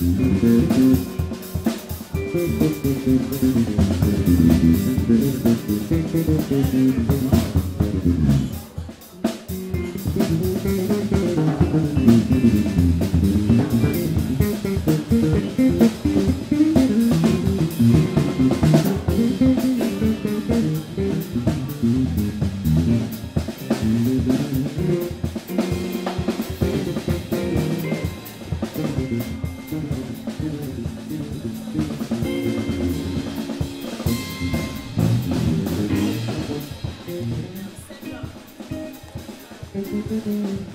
Thank you. Música